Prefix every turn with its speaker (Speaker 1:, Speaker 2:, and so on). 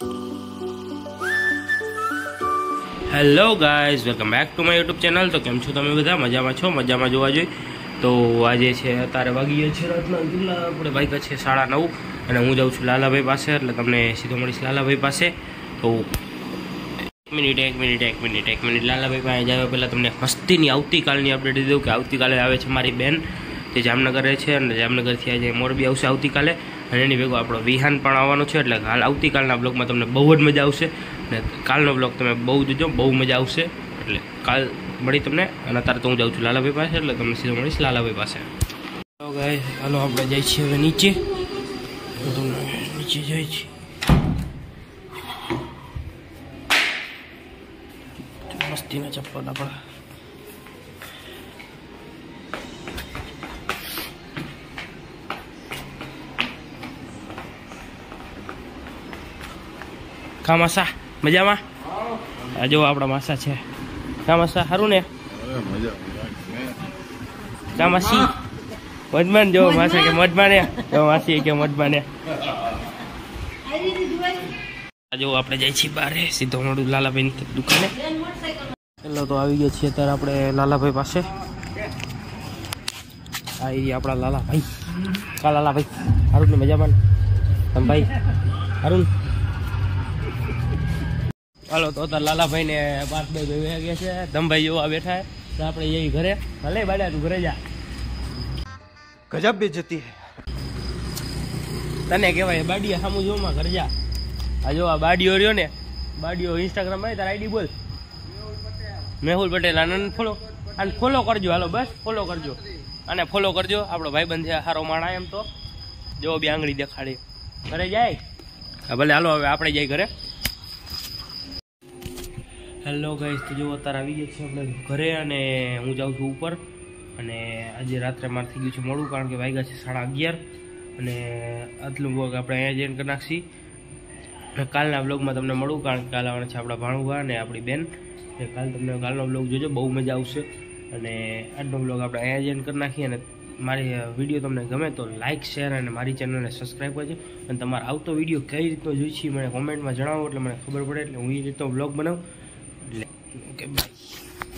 Speaker 1: Hello guys welcome back to my YouTube channel તો કેમ છો તમે બધા? મજામાં છો? મજામાં જોવા જોઈએ તો આજે છે, અત્યારે વાગીએ છે રાતના કેટલા આપણે વાગ્યા છે સાડા નવ અને હું જાઉં છું લાલાભાઈ પાસે, એટલે તમને સીધો મળીશ લાલાભાઈ પાસે. તો એક મિનિટ એક મિનિટ એક મિનિટ એક મિનિટ. લાલાભાઈ પાસે જાય પહેલાં તમને મસ્તીની આવતીકાલની અપડેટ દીધું કે આવતીકાલે આવે છે મારી બેન. જે જામનગર છે અને જામનગરથી આજે મોરબી આવશે આવતીકાલે. અને એની ભેગો આપણો વિહાન પણ આવવાનો છે, એટલે હાલ આવતીકાલના બ્લોગમાં તમને બહુ જ મજા આવશે. અને કાલનો બ્લોગ તમે બહુ જોજો, બહુ મજા આવશે. એટલે કાલ મળી તમને, અને અત્યારે તો હું જાઉં છું લાલાભાઈ પાસે, એટલે તમને સીધો મળીશ લાલાભાઈ પાસે. હાલો આપણે જઈએ છીએ હવે નીચે. નીચે જઈએ છીએ મસ્તીના ચપ્પલ આપણા. કા માસા મજામાં? આ જો આપણા માસા છે. કા માસા સારું ને કા માસી મજમાન જો માસા કે મજમાને? જો માસી કે મજમાને? જો આપણે જઈએ છીએ બારે, સીધો મોડું લાલાભાઈની દુકાને. પેલો તો આવી ગયા છીએ અત્યારે આપણે લાલાભાઈ પાસે. આ એ આપણા લાલાભાઈ. કા લાલાભાઈ? હારું ને? મજામાં તમે ભાઈ હારું? હાલો તો લાલાભાઈ ને પાર્થભાઈ ભાઈ ગયા છે. ધમભાઈ જોવા બેઠા તો આપણે એ ઘરે. ભલે બાડા તું ઘરે જા.
Speaker 2: ગજબ બે જતી
Speaker 1: તને કહેવાય બાડીયા સામુ જોમાં ઘરે જા. આ જો આ બાડીઓ રહ્યો ને બાડીઓ ઇન્સ્ટાગ્રામ ભાઈ તારા આઈડી બોલ. મેહુલ પટેલ આનંદ ફોલો અને ફોલો કરજો. હાલો બસ ફોલો કરજો. અને ફોલો કરજો. આપણો ભાઈબંધ છે સારો માણા એમ તો. જો બે આંગળી દેખાડી. ઘરે જાય? ભલે હાલો હવે આપણે જાય ઘરે. હેલો ગાઈસ તો જો અત્યારે આવી ગયા છે આપણે ઘરે અને હું જાઉં છું ઉપર. અને આજે રાત્રે મારે થઈ ગયું છે મોડું, કારણ કે વાગ્યા છે સાડા અગિયાર. અને આટલું બ્લોગ આપણે અહીંયા જઈને કરી નાખશી. કાલના બ્લોગમાં તમને મળું, કારણ કે કાલ આવવાના છે આપણા ભાણુભા અને આપણી બેન. એ કાલ તમને કાલનો બ્લોગ જોજો, બહુ મજા આવશે. અને આજનો બ્લોગ આપણે અહીંયા જઈને કરી નાખીએ. અને મારી વીડિયો તમને ગમે તો લાઇક શેર અને મારી ચેનલને સબસ્ક્રાઈબ કરજો. અને તમારો આવતો વીડિયો કઈ રીતનો જોઈ છે મને કોમેન્ટમાં જણાવો, એટલે મને ખબર પડે, એટલે હું એ રીતનો બ્લોગ બનાવું. look at.